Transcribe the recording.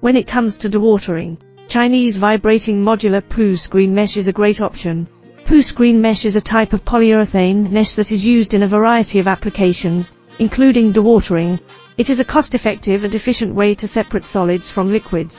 When it comes to dewatering, Chinese vibrating modular PU screen mesh is a great option. PU screen mesh is a type of polyurethane mesh that is used in a variety of applications, including dewatering. It is a cost-effective and efficient way to separate solids from liquids.